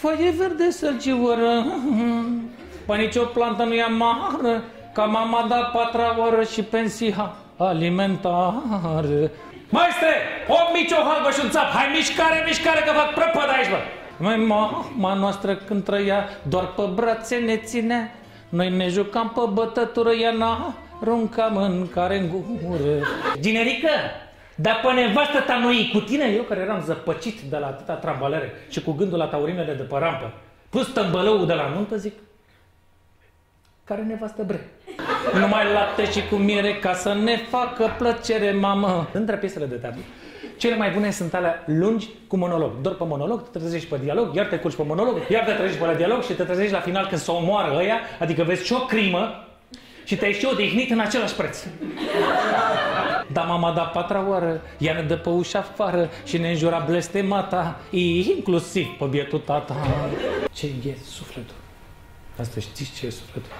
Foaie verde sălcioră, pe nicio plantă nu e amară, ca mama da patra oară și pensia alimentară. Maestre, o mici, o halbă și un țap, hai mișcare, mișcare, că fac prăpăd aici, bă! Mai mama noastră când trăia, doar pe brațe ne ținea, noi ne jucam pe bătătură, ea n-a arunca mâncare în gură. Ginerică, dar pe nevastă ta noi cu tine, eu care eram zăpăcit de la atâta trambalere și cu gândul la taurinele de pe rampă, pus tămbălăul de la nuntă, zic, care nevastă bre. Numai lapte și cu miere ca să ne facă plăcere, mamă. Între piesele de teatru, cele mai bune sunt alea lungi cu monolog. Doar pe monolog, te trezești pe dialog, iar te culci pe monolog, iar te trezești pe la dialog și te trezești la final când se omoară ăia, adică vezi și o crimă și te-ai și odihnit în același preț. Dar mama da patra oară, ea ne dă pe ușa afară și ne înjura blestemata, inclusiv pe bietul tata. Ce e sufletul? Asta știți ce e sufletul?